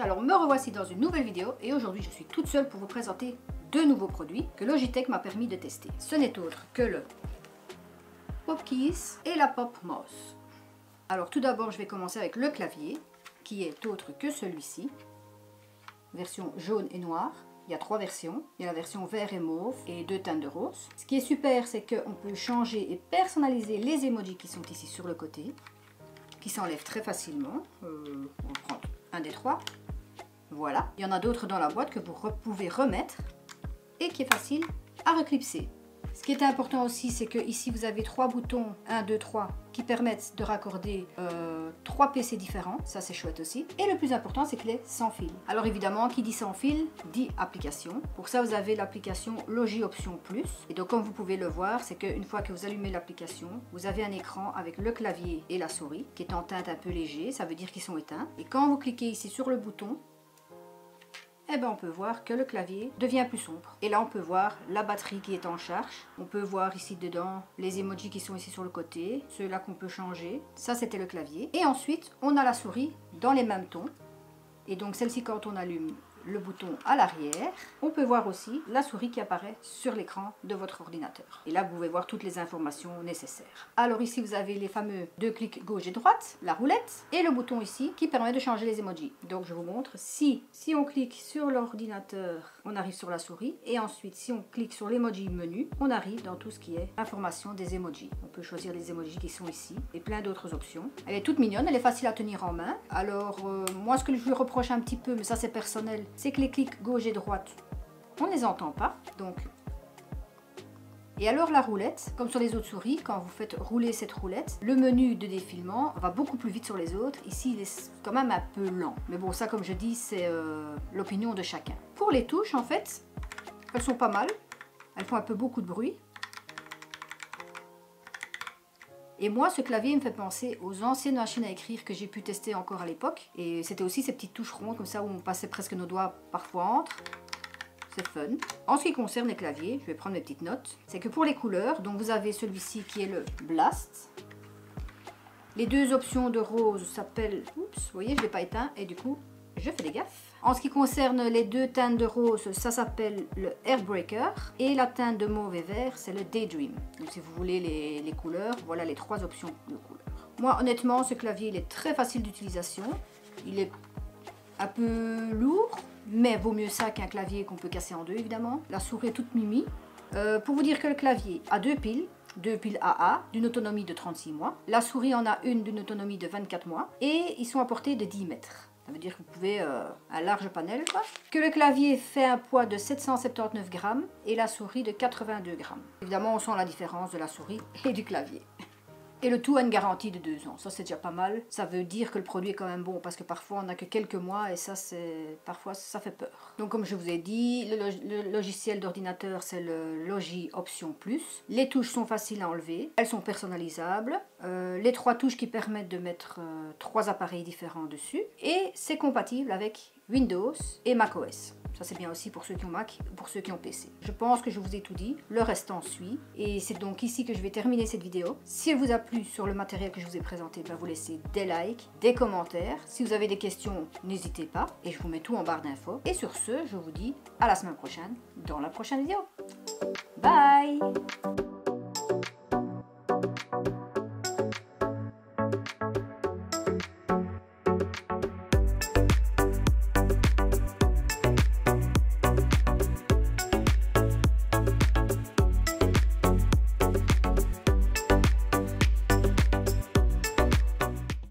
alors me revoici dans une nouvelle vidéo et aujourd'hui je suis toute seule pour vous présenter deux nouveaux produits que Logitech m'a permis de tester. Ce n'est autre que le Pop Keys et la Pop Mouse. Alors tout d'abord je vais commencer avec le clavier qui est autre que celui-ci, version jaune et noire. Il y a trois versions. Il y a la version vert et mauve et deux teintes de rose. Ce qui est super, c'est qu'on peut changer et personnaliser les emojis qui sont ici sur le côté, qui s'enlèvent très facilement. Euh, on prend un des trois. Voilà. Il y en a d'autres dans la boîte que vous pouvez remettre et qui est facile à reclipser. Ce qui est important aussi, c'est que ici vous avez trois boutons, 1, 2, 3, qui permettent de raccorder euh, trois PC différents. Ça c'est chouette aussi. Et le plus important, c'est qu'il est sans fil. Alors évidemment, qui dit sans fil, dit application. Pour ça, vous avez l'application Logi Option Plus. Et donc comme vous pouvez le voir, c'est qu'une fois que vous allumez l'application, vous avez un écran avec le clavier et la souris qui est en teinte un peu léger. Ça veut dire qu'ils sont éteints. Et quand vous cliquez ici sur le bouton, eh ben on peut voir que le clavier devient plus sombre. Et là, on peut voir la batterie qui est en charge. On peut voir ici dedans les emojis qui sont ici sur le côté, ceux-là qu'on peut changer. Ça, c'était le clavier. Et ensuite, on a la souris dans les mêmes tons. Et donc, celle-ci, quand on allume, le bouton à l'arrière. On peut voir aussi la souris qui apparaît sur l'écran de votre ordinateur. Et là, vous pouvez voir toutes les informations nécessaires. Alors ici, vous avez les fameux deux clics gauche et droite, la roulette, et le bouton ici qui permet de changer les emojis. Donc je vous montre, si, si on clique sur l'ordinateur, on arrive sur la souris, et ensuite si on clique sur l'emoji menu, on arrive dans tout ce qui est information des emojis. On peut choisir les emojis qui sont ici, et plein d'autres options. Elle est toute mignonne, elle est facile à tenir en main. Alors euh, moi, ce que je lui reproche un petit peu, mais ça c'est personnel, c'est que les clics gauche et droite, on ne les entend pas. Donc, et alors la roulette, comme sur les autres souris, quand vous faites rouler cette roulette, le menu de défilement va beaucoup plus vite sur les autres. Ici, il est quand même un peu lent. Mais bon, ça, comme je dis, c'est euh, l'opinion de chacun. Pour les touches, en fait, elles sont pas mal. Elles font un peu beaucoup de bruit. Et moi, ce clavier me fait penser aux anciennes machines à écrire que j'ai pu tester encore à l'époque. Et c'était aussi ces petites touches rondes comme ça où on passait presque nos doigts parfois entre. C'est fun. En ce qui concerne les claviers, je vais prendre mes petites notes. C'est que pour les couleurs, donc vous avez celui-ci qui est le Blast. Les deux options de rose s'appellent... Oups, vous voyez, je ne l'ai pas éteint et du coup, je fais des gaffes. En ce qui concerne les deux teintes de rose, ça s'appelle le Airbreaker. Et la teinte de mauve et vert, c'est le Daydream. Donc si vous voulez les, couleurs, voilà les trois options de couleurs. Moi, honnêtement, ce clavier, il est très facile d'utilisation. Il est un peu lourd, mais vaut mieux ça qu'un clavier qu'on peut casser en deux, évidemment. La souris est toute mimi. Euh, pour vous dire que le clavier a deux piles, deux piles AA d'une autonomie de 36 mois. La souris en a une d'une autonomie de 24 mois. Et ils sont à portée de 10 mètres. Ça veut dire que vous pouvez euh, un large panel. Quoi. Que le clavier fait un poids de 779 grammes et la souris de 82 grammes. Évidemment, on sent la différence de la souris et du clavier. Et le tout a une garantie de deux ans. Ça, c'est déjà pas mal. Ça veut dire que le produit est quand même bon parce que parfois on n'a que quelques mois et ça, c'est parfois ça fait peur. Donc, comme je vous ai dit, le, logiciel d'ordinateur, c'est le Logi Option Plus. Les touches sont faciles à enlever. Elles sont personnalisables. Euh, les trois touches qui permettent de mettre euh, trois appareils différents dessus. Et c'est compatible avec Windows et macOS. Ça c'est bien aussi pour ceux qui ont Mac, pour ceux qui ont PC. Je pense que je vous ai tout dit, le reste en suit. Et c'est donc ici que je vais terminer cette vidéo. Si elle vous a plu sur le matériel que je vous ai présenté, ben vous laissez des likes, des commentaires. Si vous avez des questions, n'hésitez pas. Et je vous mets tout en barre d'infos. Et sur ce, je vous dis à la semaine prochaine dans la prochaine vidéo. Bye